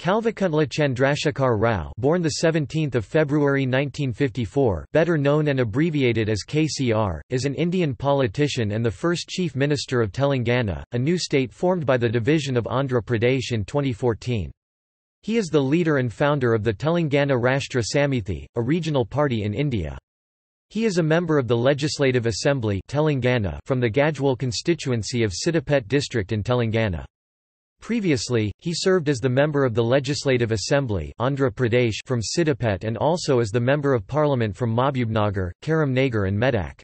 Kalvakuntla Chandrashekhar Rao born the 17th of February 1954 better known and abbreviated as KCR is an Indian politician and the first chief minister of Telangana a new state formed by the division of Andhra Pradesh in 2014 He is the leader and founder of the Telangana Rashtra Samithi a regional party in India. He is a member of the Legislative Assembly Telangana from the Gajwal constituency of Siddipet district in Telangana Previously, he served as the member of the Legislative Assembly Andhra Pradesh from Siddipet and also as the Member of Parliament from Mahbubnagar, Karim Nagar and Medak.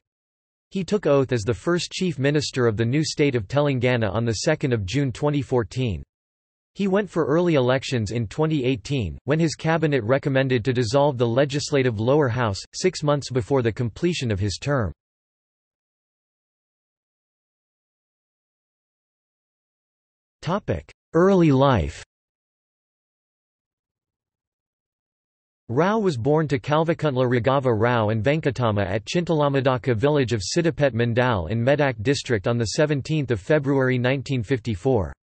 He took oath as the first Chief Minister of the new state of Telangana on 2 June 2014. He went for early elections in 2018, when his cabinet recommended to dissolve the legislative lower house, six months before the completion of his term. Early life Rao was born to Kalvakuntla Raghava Rao and Venkatamma at Chintalamadaka village of Siddipet Mandal in Medak district on 17 February 1954.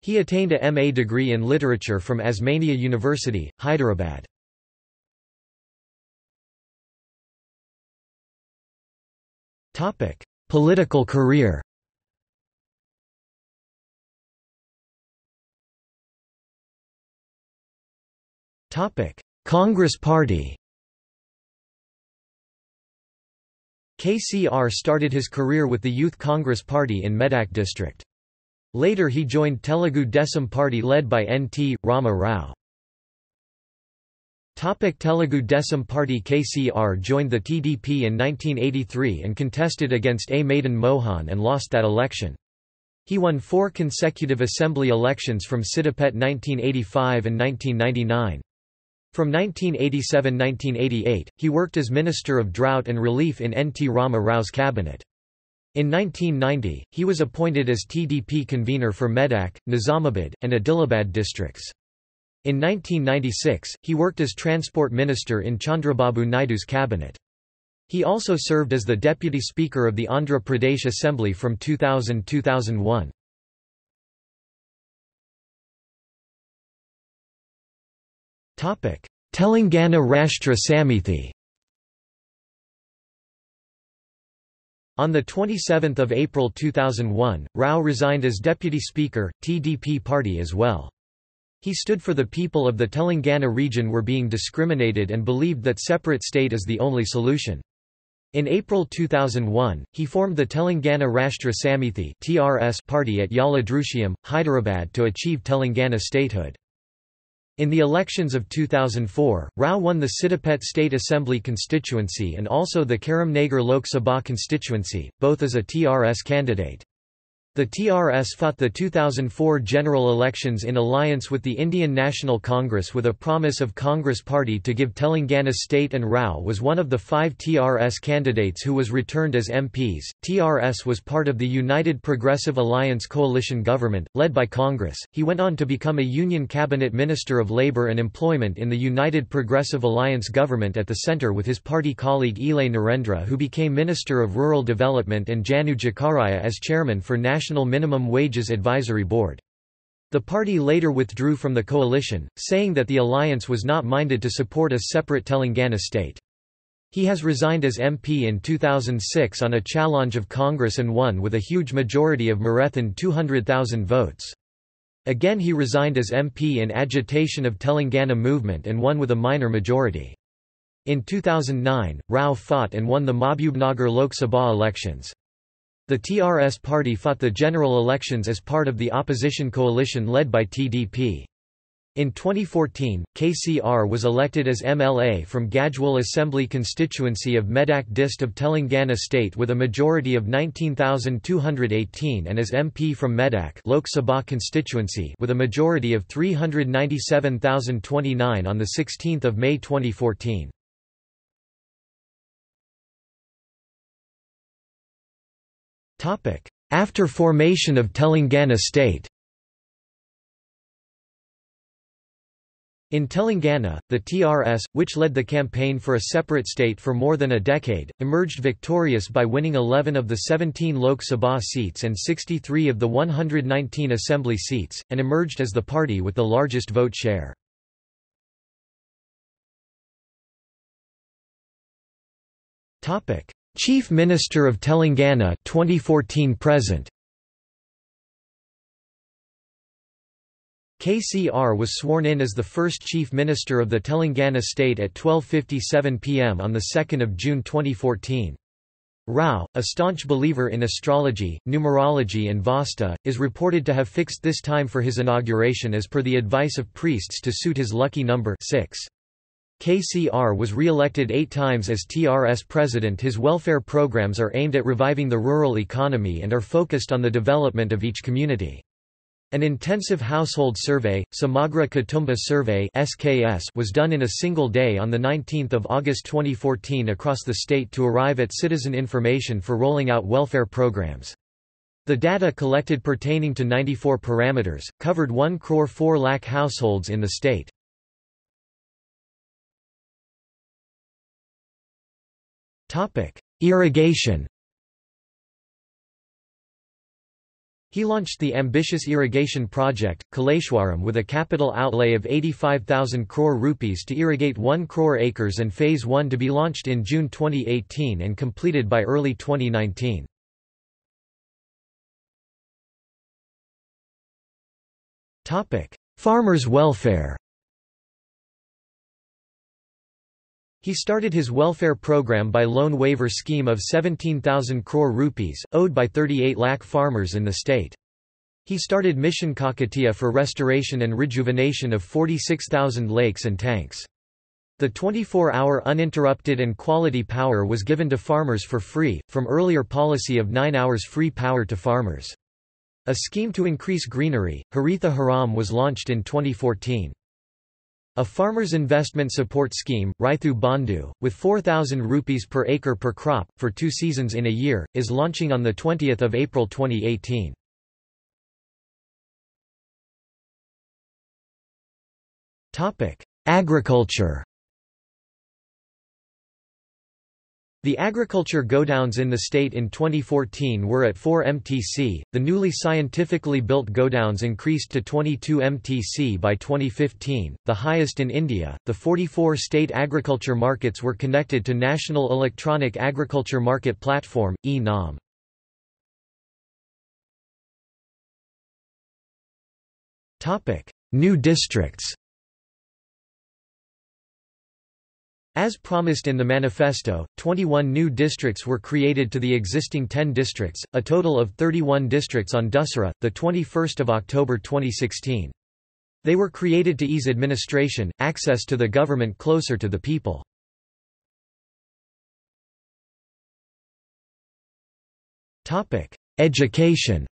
He attained a MA degree in literature from Osmania University, Hyderabad. Political career Congress Party KCR started his career with the Youth Congress Party in Medak district. Later he joined Telugu Desam Party led by N.T. Rama Rao. Topic Telugu Desam Party KCR joined the TDP in 1983 and contested against A. Madan Mohan and lost that election. He won four consecutive assembly elections from Siddipet 1985 and 1999. From 1987–1988, he worked as Minister of Drought and Relief in N. T. Rama Rao's cabinet. In 1990, he was appointed as TDP convener for Medak, Nizamabad, and Adilabad districts. In 1996, he worked as Transport Minister in Chandrababu Naidu's cabinet. He also served as the Deputy Speaker of the Andhra Pradesh Assembly from 2000–2001. Telangana Rashtra Samithi On 27 April 2001, Rao resigned as Deputy Speaker, TDP party as well. He stood for the people of the Telangana region were being discriminated and believed that separate state is the only solution. In April 2001, he formed the Telangana Rashtra Samithi party at Yala Hyderabad to achieve Telangana statehood. In the elections of 2004, Rao won the Siddipet State Assembly constituency and also the Karim Nagar Lok Sabha constituency, both as a TRS candidate. The TRS fought the 2004 general elections in alliance with the Indian National Congress with a promise of Congress Party to give Telangana state and Rao was one of the five TRS candidates who was returned as MPs. TRS was part of the United Progressive Alliance coalition government, led by Congress. He went on to become a Union Cabinet Minister of Labour and Employment in the United Progressive Alliance government at the centre with his party colleague Aale Narendra who became Minister of Rural Development and Janu Jakaraya as chairman for National National Minimum Wages Advisory Board. The party later withdrew from the coalition, saying that the alliance was not minded to support a separate Telangana state. He has resigned as MP in 2006 on a challenge of Congress and won with a huge majority of Marathan 200,000 votes. Again he resigned as MP in agitation of Telangana movement and won with a minor majority. In 2009, Rao fought and won the Mahbubnagar Lok Sabha elections. The TRS party fought the general elections as part of the opposition coalition led by TDP. In 2014, KCR was elected as MLA from Gajwal Assembly constituency of Medak Dist of Telangana state with a majority of 19,218 and as MP from Medak Lok Sabha constituency with a majority of 397,029 on 16 May 2014. After formation of Telangana state. In Telangana, the TRS, which led the campaign for a separate state for more than a decade, emerged victorious by winning 11 of the 17 Lok Sabha seats and 63 of the 119 assembly seats, and emerged as the party with the largest vote share. Chief Minister of Telangana 2014 present KCR was sworn in as the first Chief Minister of the Telangana state at 12.57 pm on 2 June 2014. Rao, a staunch believer in astrology, numerology and Vastu, is reported to have fixed this time for his inauguration as per the advice of priests to suit his lucky number 6. KCR was re-elected eight times as TRS president His welfare programs are aimed at reviving the rural economy and are focused on the development of each community. An intensive household survey, Samagra Kutumba Survey (SKS), was done in a single day on the 19th of August 2014 across the state to arrive at citizen information for rolling out welfare programs. The data collected pertaining to 94 parameters covered 1 crore 4 lakh households in the state. Irrigation He launched the ambitious irrigation project, Kaleshwaram with a capital outlay of 85,000 crore rupees to irrigate 1 crore acres and Phase 1 to be launched in June 2018 and completed by early 2019. Farmers' welfare He started his welfare program by loan waiver scheme of 17,000 crore rupees, owed by 38 lakh farmers in the state. He started Mission Kakatiya for restoration and rejuvenation of 46,000 lakes and tanks. The 24-hour uninterrupted and quality power was given to farmers for free, from earlier policy of 9 hours free power to farmers. A scheme to increase greenery, Haritha Haram was launched in 2014. A farmer's investment support scheme, Raithu Bandhu, with 4,000 rupees per acre per crop, for two seasons in a year, is launching on 20 April 2018. Agriculture The agriculture godowns in the state in 2014 were at 4 MTC. The newly scientifically built godowns increased to 22 MTC by 2015, the highest in India. The 44 state agriculture markets were connected to National Electronic Agriculture Market Platform (e-NAM). New districts. As promised in the manifesto, 21 new districts were created to the existing 10 districts, a total of 31 districts on Dussehra, 21 October 2016. They were created to ease administration, access to the government closer to the people. Education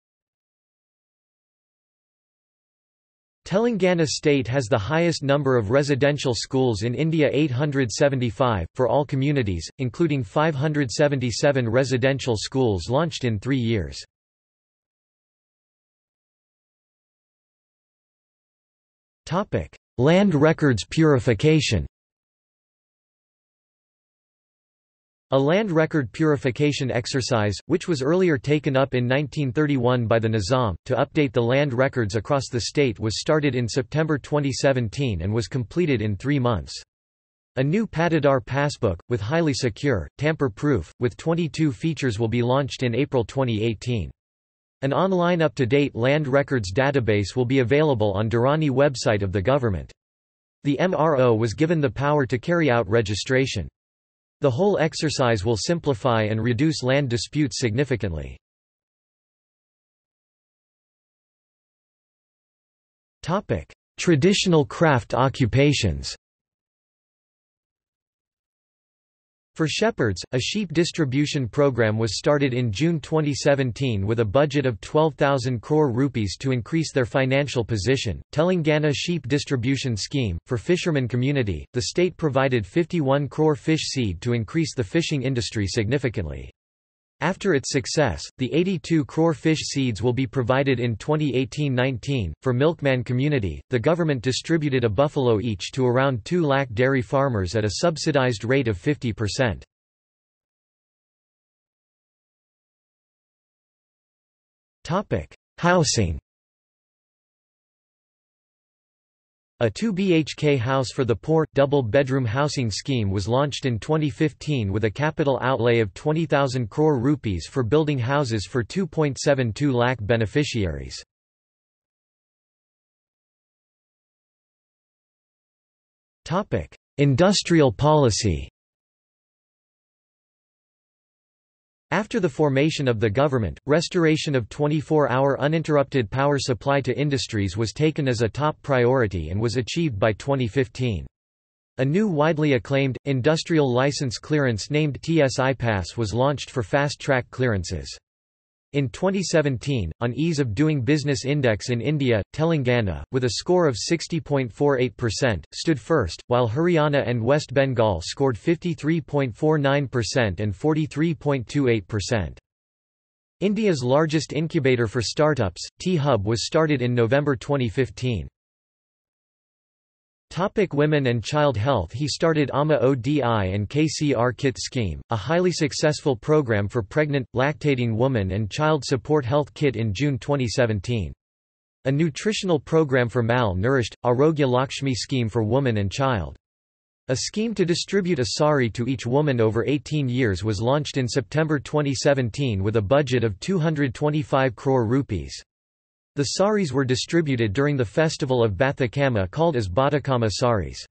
Telangana state has the highest number of residential schools in India 875, for all communities, including 577 residential schools launched in three years. Land records purification A land record purification exercise, which was earlier taken up in 1931 by the Nizam, to update the land records across the state was started in September 2017 and was completed in three months. A new Pattadar passbook, with highly secure, tamper-proof, with 22 features will be launched in April 2018. An online up-to-date land records database will be available on Dharani website of the government. The MRO was given the power to carry out registration. The whole exercise will simplify and reduce land disputes significantly. Traditional craft occupations For shepherds, a sheep distribution program was started in June 2017 with a budget of 12,000 crore rupees to increase their financial position. Telangana Sheep Distribution Scheme for fishermen community, the state provided 51 crore fish seed to increase the fishing industry significantly. After its success, the 82 crore fish seeds will be provided in 2018-19. For Milkman Community, the government distributed a buffalo each to around 2 lakh dairy farmers at a subsidized rate of 50%. Topic: Housing. A 2 BHK house for the poor, double-bedroom housing scheme was launched in 2015 with a capital outlay of 20,000 crore rupees for building houses for 2.72 lakh beneficiaries. Industrial policy After the formation of the government, restoration of 24-hour uninterrupted power supply to industries was taken as a top priority and was achieved by 2015. A new widely acclaimed, industrial license clearance named TSI Pass was launched for fast-track clearances. In 2017, on Ease of Doing Business Index in India, Telangana, with a score of 60.48%, stood first, while Haryana and West Bengal scored 53.49% and 43.28%. India's largest incubator for startups, T-Hub was started in November 2015. Topic women and child health He started Amma Odi and KCR KIT scheme, a highly successful program for pregnant, lactating women and child support health kit in June 2017. A nutritional program for malnourished, Arogya Lakshmi scheme for woman and child. A scheme to distribute a sari to each woman over 18 years was launched in September 2017 with a budget of 225 crore rupees. The saris were distributed during the festival of Bathukamma called as Bathukamma saris.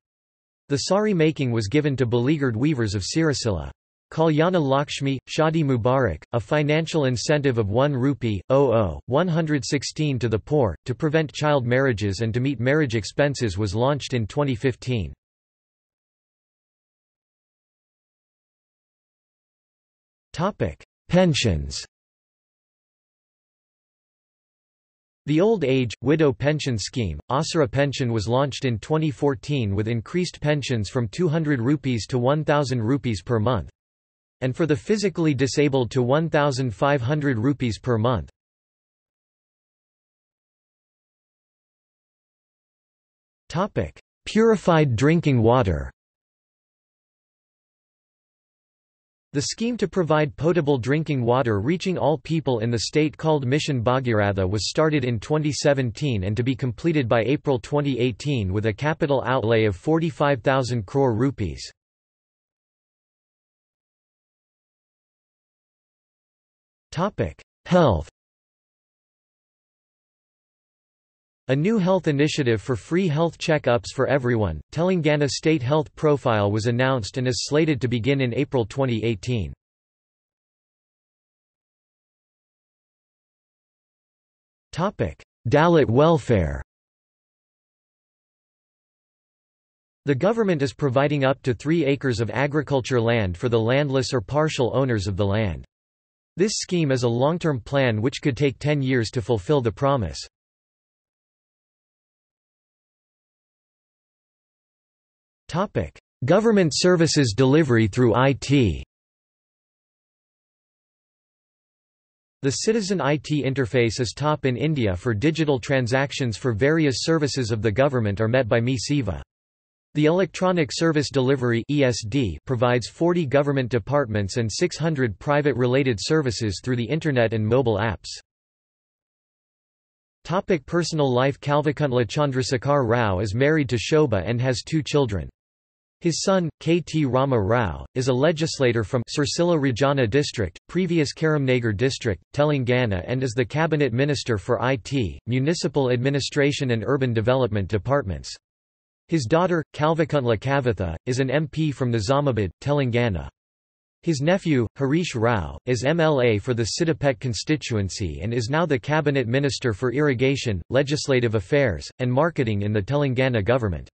The sari making was given to beleaguered weavers of Sircilla. Kalyana Lakshmi, Shadi Mubarak, a financial incentive of 1 rupee, 00, 116 to the poor, to prevent child marriages and to meet marriage expenses was launched in 2015. Pensions The Old Age, Widow Pension Scheme, Aasara Pension was launched in 2014 with increased pensions from 200 rupees to 1000 rupees per month. And for the physically disabled to 1500 rupees per month. Purified drinking water The scheme to provide potable drinking water reaching all people in the state called Mission Bhagiratha was started in 2017 and to be completed by April 2018 with a capital outlay of 45,000 crore rupees. Health A new health initiative for free health check-ups for everyone, Telangana State Health Profile was announced and is slated to begin in April 2018. Dalit welfare The government is providing up to 3 acres of agriculture land for the landless or partial owners of the land. This scheme is a long-term plan which could take 10 years to fulfill the promise. Government services delivery through IT The Citizen IT interface is top in India for digital transactions for various services of the government are met by Mi. The Electronic Service Delivery (ESD) provides 40 government departments and 600 private related services through the internet and mobile apps. Topic personal life Kalvakuntla Chandrasekhar Rao is married to Shobha and has two children. His son, K. T. Rama Rao, is a legislator from Sircilla Rajanna district, previous Karimnagar district, Telangana and is the cabinet minister for IT, municipal administration and urban development departments. His daughter, Kalvakuntla Kavitha, is an MP from Nizamabad, Telangana. His nephew, Harish Rao, is MLA for the Siddipet constituency and is now the cabinet minister for irrigation, legislative affairs, and marketing in the Telangana government.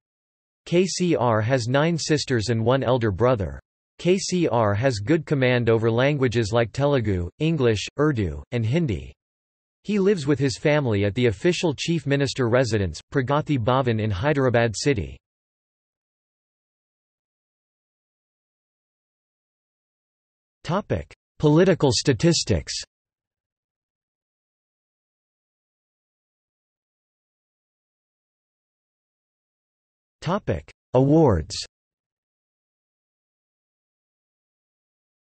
KCR has nine sisters and one elder brother. KCR has good command over languages like Telugu, English, Urdu, and Hindi. He lives with his family at the official chief minister residence, Pragati Bhavan in Hyderabad city. Political statistics Awards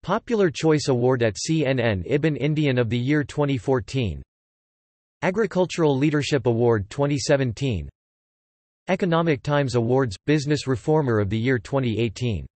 Popular Choice Award at CNN Ibn Indian of the Year 2014 Agricultural Leadership Award 2017 Economic Times Awards – Business Reformer of the Year 2018